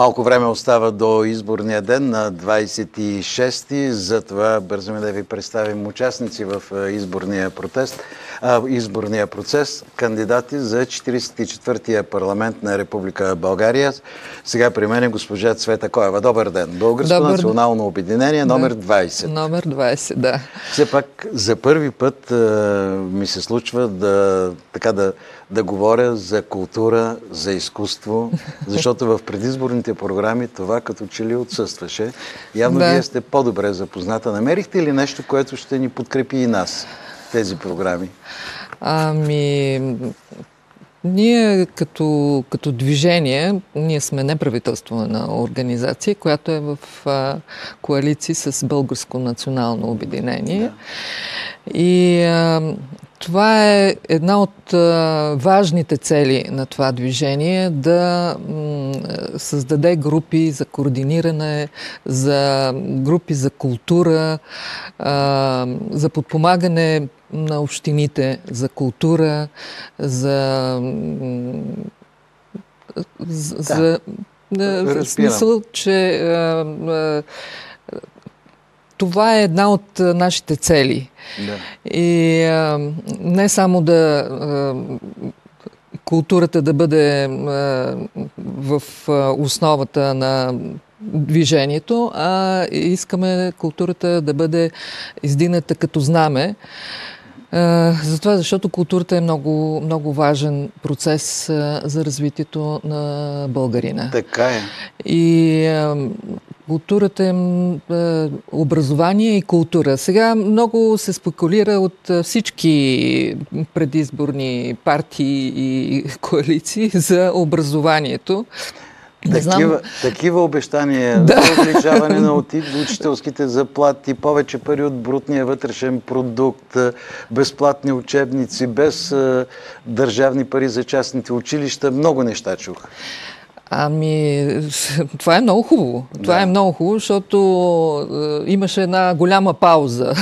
Малко време остава до изборния ден на 26-ти, затова бързаме да ви представим участници в изборния протест, изборния процес, кандидати за 44-тия парламент на Република България. Сега при мен е госпожа Цвета Коева. Добър ден. Българско Добър... национално обединение, номер 20. Номер 20, да. Все пак за първи път ми се случва да, така да да говоря за култура, за изкуство, защото в предизборните програми това като че ли отсъстваше. Явно да. вие сте по-добре запозната. Намерихте ли нещо, което ще ни подкрепи и нас тези програми? Ами, ние като, като движение, ние сме неправителствена организация, която е в а, коалиции с Българско национално обединение. Да. И а, това е една от а, важните цели на това движение да м, създаде групи за координиране, за групи за култура, а, за подпомагане на общините за култура, за. за да. за смисъл, че а, това е една от нашите цели. Да. И а, не само да а, културата да бъде а, в основата на движението, а искаме културата да бъде издигната като знаме. Затова, защото културата е много, много важен процес за развитието на българина. Така е. И Културата е, е образование и култура. Сега много се спекулира от е, всички предизборни партии и коалиции за образованието. Не такива, знам... такива обещания да. за увеличаване на учителските заплати, повече пари от брутния вътрешен продукт, безплатни учебници, без държавни пари за частните училища, много неща чух. Ами, това е много хубаво. Това да. е много хубаво, защото е, имаше една голяма пауза.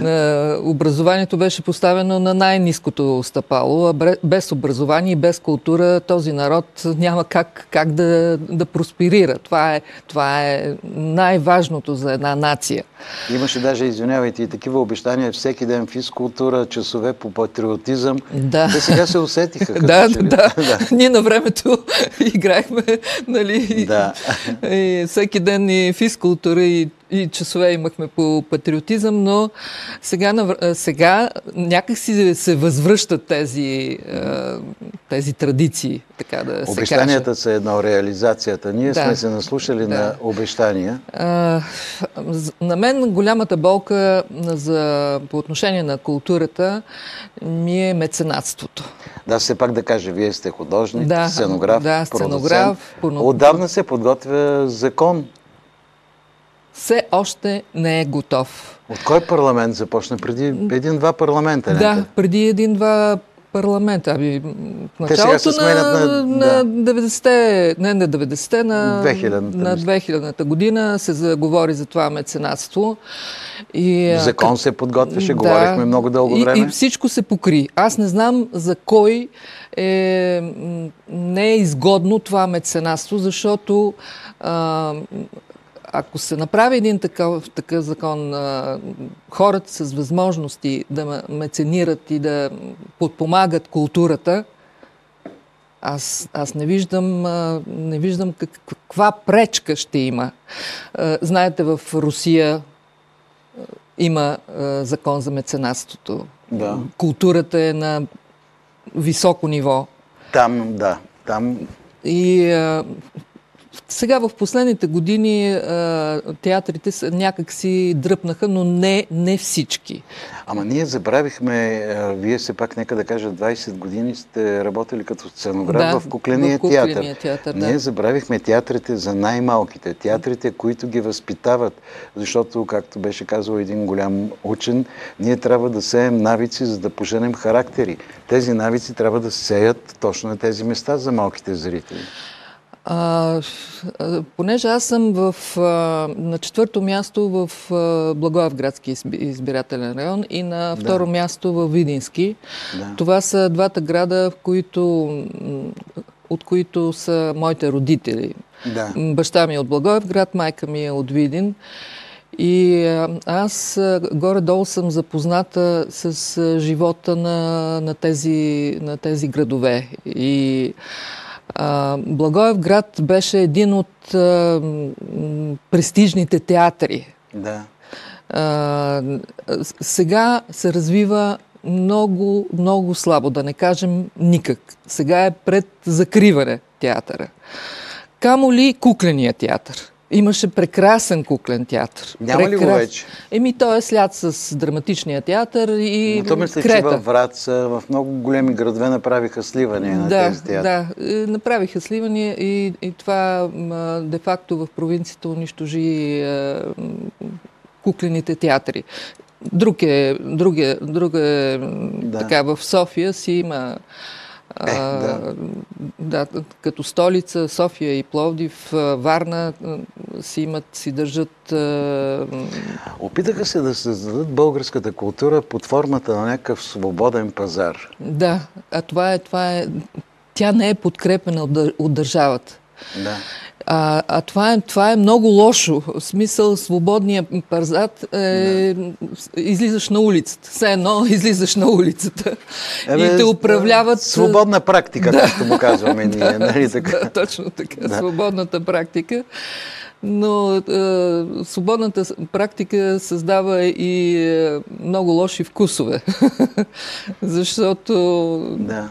Да. Образованието беше поставено на най-низкото стъпало. Без образование и без култура този народ няма как, как да, да просперира. Това е, това е най-важното за една нация. Имаше даже, извинявайте, и такива обещания всеки ден физкултура, часове по патриотизъм. Да. Те сега се усетиха. да, да, да. Ние на времето играехме, нали, да. и всеки ден и физкултура, и и часове имахме по патриотизъм, но сега, сега някак си се възвръщат тези, тези традиции, така да се Обещанията са едно, реализацията. Ние да. сме се наслушали да. на обещания. А, на мен голямата болка за, по отношение на културата ми е меценатството. Да, все пак да кажа, вие сте художник, да, сценограф, да, сценограф продуцент. Отдавна се подготвя закон все още не е готов. От кой парламент започна? Преди един-два парламента? Да, преди един-два парламента. Аби, в началото на, на, на да. 90-те, не на 90-те, на 2000-та, на 2000-та година се заговори за това меценатство. И, Закон се подготвяше, да, говорихме много дълго време. И, и всичко се покри. Аз не знам за кой е, не е изгодно това меценатство, защото а, ако се направи един такъв, такъв закон, а, хората с възможности да меценират и да подпомагат културата, аз, аз не виждам, а, не виждам как, каква пречка ще има. А, знаете, в Русия има а, закон за меценатството. Да. Културата е на високо ниво. Там, да. Там и а, сега в последните години а, театрите са, някак си дръпнаха, но не, не всички. Ама ние забравихме, а, вие се пак нека да кажа, 20 години сте работили като сценограф да, в Кукления, в кукления театър. театър да. Ние забравихме театрите за най-малките, театрите, които ги възпитават, защото, както беше казал един голям учен, ние трябва да сеем навици, за да поженем характери. Тези навици трябва да сеят точно на тези места за малките зрители. А, понеже аз съм в, а, на четвърто място в Благоевградски избирателен район и на второ да. място в Видински. Да. Това са двата града, в които от които са моите родители. Да. Баща ми е от Благоевград, майка ми е от Видин. И аз горе-долу съм запозната с живота на, на, тези, на тези градове. И а, Благоевград беше един от а, престижните театри. Да. А, сега се развива много, много слабо, да не кажем никак. Сега е пред закриване театъра. Камо ли кукления театър? Имаше прекрасен куклен театър. Няма Прекрас... ли го вече? Еми, той е след с драматичния театър и Но то мисля, Крета. че във Враца, в много големи градове направиха сливания на да, тези театри. Да, е, направиха сливания и, и това де-факто в провинцията унищожи е, куклените театри. Друг е, друг е, друг е да. така, в София си има е, да. да, като столица, София и Пловдив, Варна си имат, си държат... Опитаха се да създадат българската култура под формата на някакъв свободен пазар. Да, а това е, това е... Тя не е подкрепена от, държавата. Да. А, а това, е, това е много лошо. В смисъл, свободния парзат е, да. излизаш на улицата. Все едно излизаш на улицата Ебе, и те управляват... Свободна практика, да. както му казваме ние. да, нали така? Да, точно така. Да. Свободната практика. Но е, свободната практика създава и е, много лоши вкусове. Защото... Да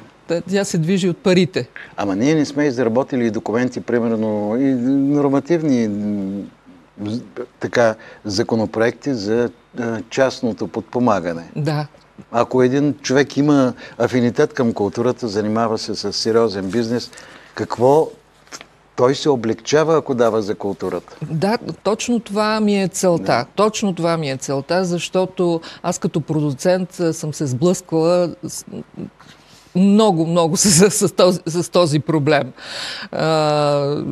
тя се движи от парите. Ама ние не сме изработили документи, примерно, и нормативни така, законопроекти за частното подпомагане. Да. Ако един човек има афинитет към културата, занимава се с сериозен бизнес, какво той се облегчава, ако дава за културата. Да, точно това ми е целта. Да. Точно това ми е целта, защото аз като продуцент съм се сблъсквала много, много с, с, този, с този проблем. А,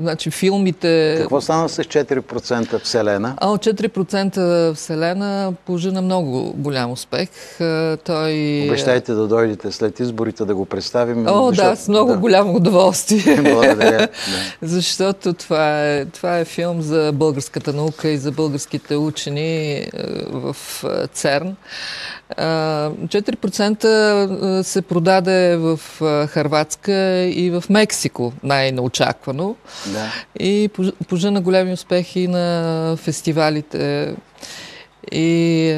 значи филмите... Какво стана с 4% Вселена? А, 4% Вселена пожена много голям успех. той... Обещайте да дойдете след изборите да го представим. О, защото... да, с много да. голямо удоволствие. Благодаря. Да. Защото това е, това е филм за българската наука и за българските учени в ЦЕРН. 4% се продаде в Харватска и в Мексико, най-неочаквано. Да. И пожена големи успехи на фестивалите. И,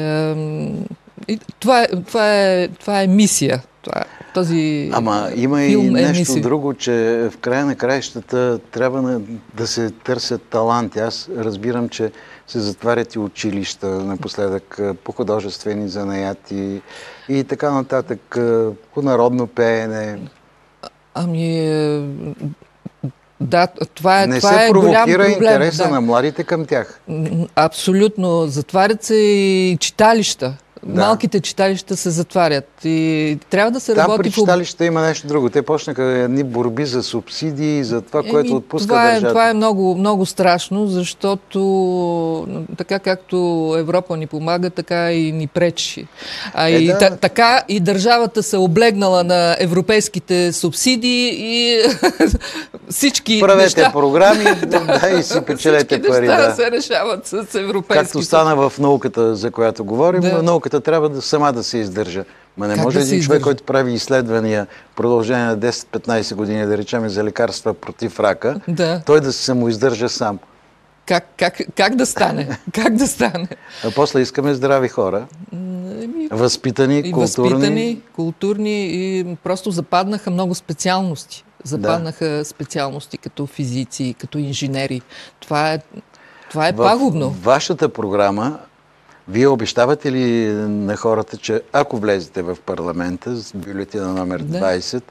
и това, е, това, е, това е мисия. Това, този Ама има и е нещо мисия. друго, че в края на краищата трябва да се търсят таланти. Аз разбирам, че се затварят и училища напоследък по художествени занаяти и така нататък, по народно пеене. Ами, е, да, това е, Не това се е провокира интереса да. на младите към тях. Абсолютно. Затварят се и читалища. Да. Малките читалища се затварят и трябва да се Там работи... Там при читалищата има нещо друго. Те почнаха едни борби за субсидии, за това, Еми, което отпуска това е, държавата. Това е много, много страшно, защото така както Европа ни помага, така и ни пречи. А е, и да. та, така и държавата се облегнала на европейските субсидии и всички Правете неща... програми да, и си печелете пари. Да. се решават с европейски Както стана в науката, за която говорим, да. науката науката трябва да сама да се издържа. Ма не как може да един човек, който прави изследвания продължение на 10-15 години, да речем за лекарства против рака, да. той да се самоиздържа сам. Как, как, как да стане? как да стане? А после искаме здрави хора. Възпитани, и културни. Възпитани, културни и просто западнаха много специалности. Западнаха да. специалности като физици, като инженери. Това е, това е в пагубно. вашата програма вие обещавате ли на хората, че ако влезете в парламента с бюлетина номер 20, да.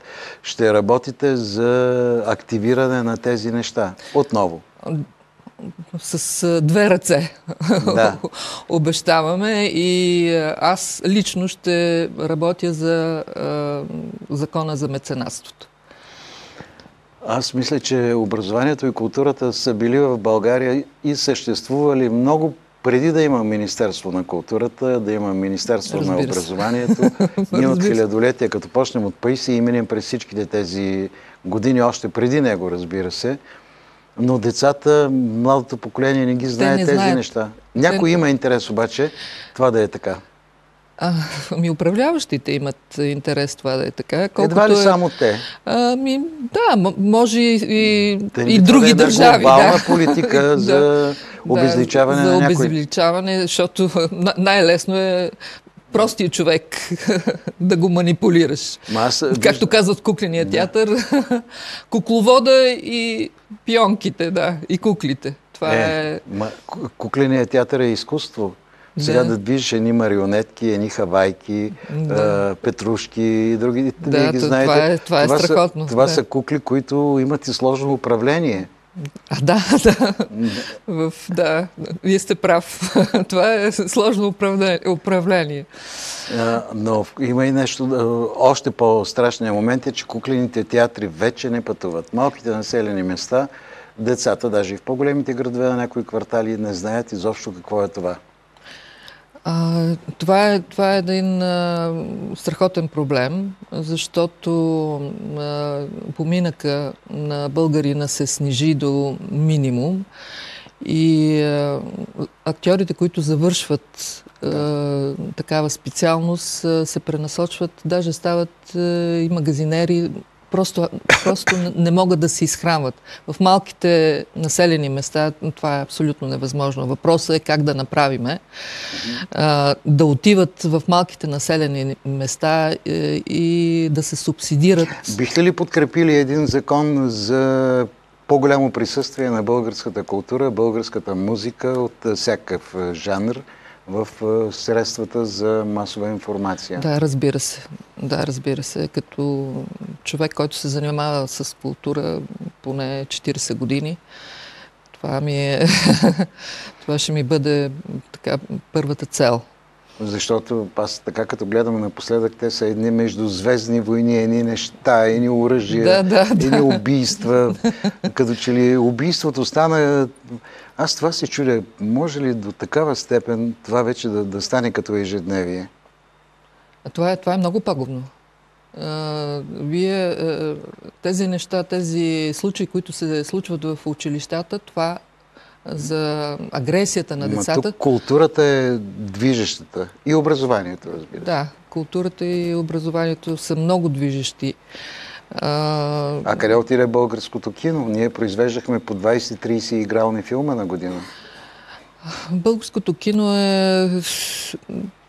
ще работите за активиране на тези неща? Отново. С две ръце да. обещаваме и аз лично ще работя за закона за меценатството. Аз мисля, че образованието и културата са били в България и съществували много преди да има Министерство на културата, да има Министерство Разбира на образованието, ние от хилядолетия, като почнем от Паиси и минем през всичките тези години, още преди него, разбира се, но децата, младото поколение не ги знае не тези знаят. неща. Някой Те... има интерес обаче това да е така. А, ми управляващите имат интерес това да е така. Едва ли е, само те? А, ми, да, може и, и, и други да държави. Да. политика за обезличаване да, на някой. За обезличаване, защото най-лесно е простия човек да го манипулираш. Аз, Както казват кукления театър, кукловода и пионките, да, и куклите. Това е... е... Ма, кукления театър е изкуство. Сега да, да движиш едни марионетки, едни хавайки, да. а, петрушки и други. Да, Вие ги знаете. Това е, това е това страхотно. Са, това да. са кукли, които имат и сложно управление. А, да, да. В, да, вие сте прав. Това е сложно управление. А, но има и нещо, още по-страшният момент е, че куклените театри вече не пътуват. Малките населени места, децата, даже и в по-големите градове на някои квартали, не знаят изобщо какво е това. А, това, е, това е един а, страхотен проблем, защото а, поминъка на българина се снижи до минимум и а, актьорите, които завършват а, такава специалност, а, се пренасочват, даже стават а, и магазинери, просто, просто не могат да се изхранват. В малките населени места това е абсолютно невъзможно. Въпросът е как да направиме да отиват в малките населени места е, и да се субсидират. Бихте ли подкрепили един закон за по-голямо присъствие на българската култура, българската музика от всякакъв жанр? В средствата за масова информация. Да, разбира се. Да, разбира се. Като човек, който се занимава с култура поне 40 години, това ми е... това ще ми бъде така първата цел. Защото аз така като гледам напоследък, те са едни междузвездни войни, едни неща, едни оръжия, да, да, едни да. убийства. Като че ли убийството стана аз това се чудя, може ли до такава степен това вече да, да стане като ежедневие? Това е, това е много пагубно. А, вие, тези неща, тези случаи, които се случват в училищата, това за агресията на децата. тук културата е движещата и образованието, разбира се. Да, културата и образованието са много движещи. А, а къде отиде българското кино? Ние произвеждахме по 20-30 игрални филма на година. Българското кино е,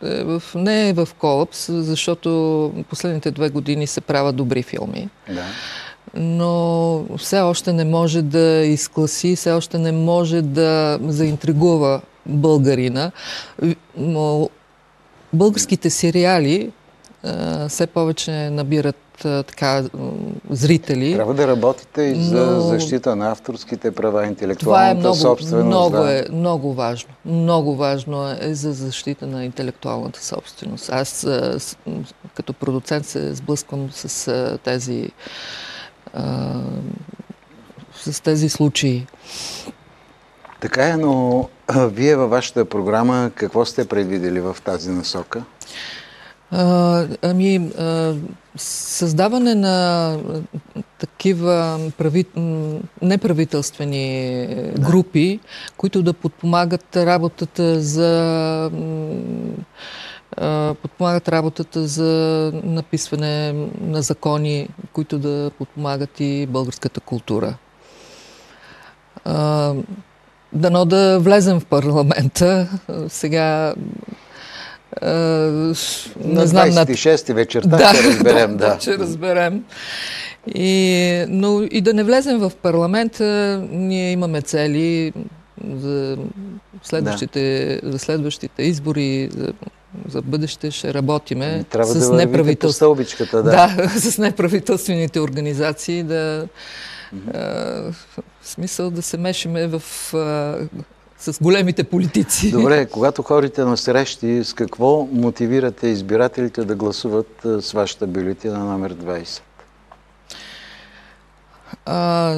е в, не е в колапс, защото последните две години се правят добри филми. Да. Но все още не може да изкласи, все още не може да заинтригува българина. Българските сериали все повече набират така зрители. Трябва да работите и за но... защита на авторските права, интелектуалната това е много, собственост. Много, да. е, много важно. Много важно е за защита на интелектуалната собственост. Аз като продуцент се сблъсквам с тези с тези случаи. Така е, но вие във вашата програма какво сте предвидели в тази насока? А, ами, а, създаване на такива прави... неправителствени групи, които да подпомагат работата за подпомагат работата за написване на закони, които да подпомагат и българската култура. Дано да влезем в парламента. Сега на не знам, 26 вечерта да, ще разберем. Да, да, ще разберем. И, но и да не влезем в парламента, ние имаме цели за следващите, да. за следващите избори, за, за бъдеще ще работиме Трябва с, да неправителств... да. да, с неправителствените организации, да mm-hmm. а, в смисъл да се мешиме в а, с големите политици. Добре, когато ходите на срещи, с какво мотивирате избирателите да гласуват с вашата бюлетина номер 20? А,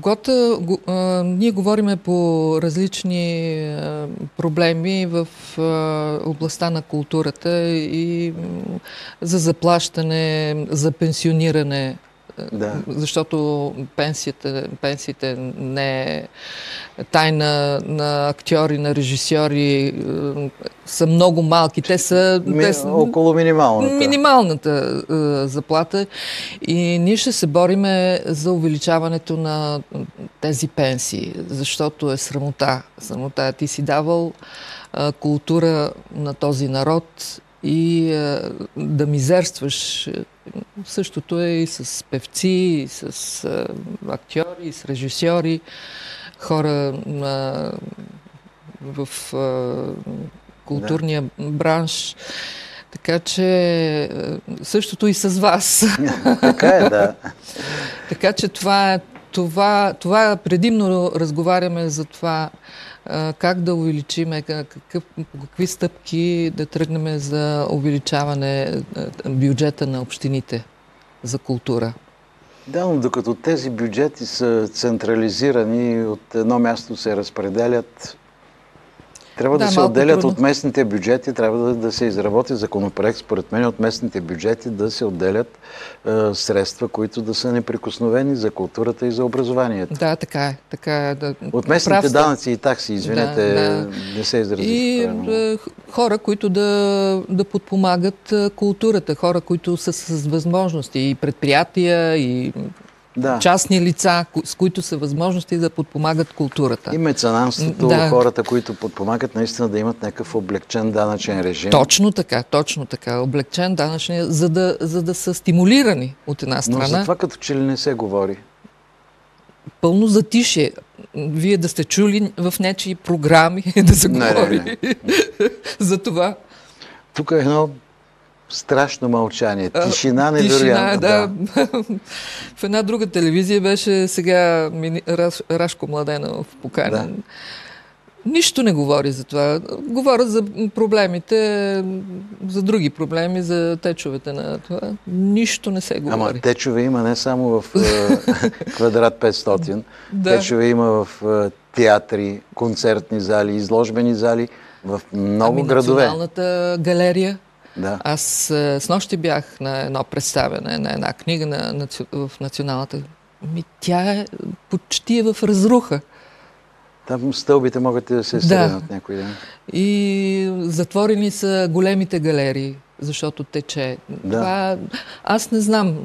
когато а, ние говориме по различни а, проблеми в а, областта на културата и за заплащане, за пенсиониране да. Защото пенсията, пенсиите не е тайна на актьори, на режисьори е, са много малки. Те са, Ми, те са около минималната. Минималната е, заплата. И ние ще се бориме за увеличаването на тези пенсии, защото е срамота. Срамота. Ти си давал е, култура на този народ и е, да мизерстваш. Същото е и с певци, и с е, актьори, и с режисьори, хора е, в културния да. бранш. Така че същото и с вас. така е, да. така че това е това, това предимно разговаряме за това как да увеличиме, какъв, какви стъпки да тръгнем за увеличаване бюджета на общините за култура. Да, но докато тези бюджети са централизирани, от едно място се разпределят трябва да, да се отделят трудно. от местните бюджети, трябва да, да се изработи законопроект, според мен, от местните бюджети да се отделят е, средства, които да са неприкосновени за културата и за образованието. Да, така е. Така е да... От местните Прав данъци и такси, извинете, да, да. не се изразих. И правилно. Е, хора, които да, да подпомагат е, културата, хора, които са с възможности и предприятия, и да. частни лица, с които са възможности да подпомагат културата. И меценанството, да. хората, които подпомагат, наистина да имат някакъв облегчен данъчен режим. Точно така, точно така. Облегчен данъчен, за да, за да са стимулирани от една страна. Но за това като че ли не се говори? Пълно затишие. Вие да сте чули в нечи програми да се не, говори не, не. за това. Тук е едно Страшно мълчание. Тишина невероятна. Тишина, да. да. в една друга телевизия беше сега. Раш... Рашко Младенов поканен. Да. Нищо не говори за това. Говоря за проблемите, за други проблеми, за течовете на това. Нищо не се говори. Ама течове има не само в квадрат 500. да. Течове има в театри, концертни зали, изложбени зали, в много ами, градове. Националната галерия да. Аз с нощи бях на едно представяне, на една книга на, в Националната. Ми, тя е почти е в разруха. Там стълбите могат да се стренат да. някой ден. И затворени са големите галерии, защото тече. Да. Това, аз не знам.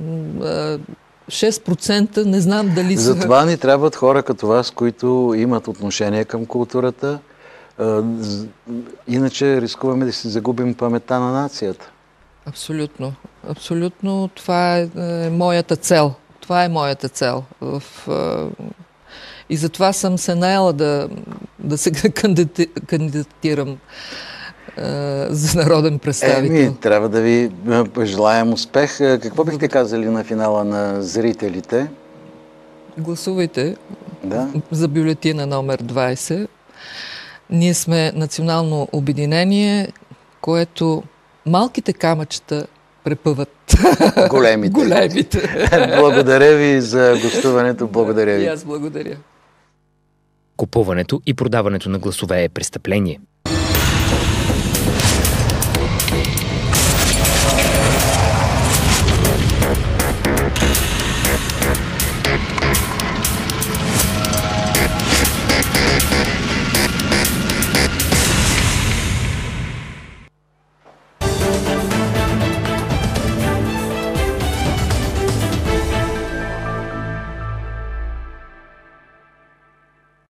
6% не знам дали са... Затова ни трябват хора като вас, които имат отношение към културата, Иначе рискуваме да си загубим паметта на нацията. Абсолютно. Абсолютно. Това е, е моята цел. Това е моята цел. В, е, и затова съм се наела да, да се кандидатирам е, за народен представител. Еми, трябва да ви пожелаем успех. Какво бихте казали на финала на зрителите? Гласувайте да. за бюлетина номер 20. Ние сме национално обединение, което малките камъчета препъват големите. големите. благодаря ви за гостуването. Благодаря ви. И аз благодаря. Купуването и продаването на гласове е престъпление.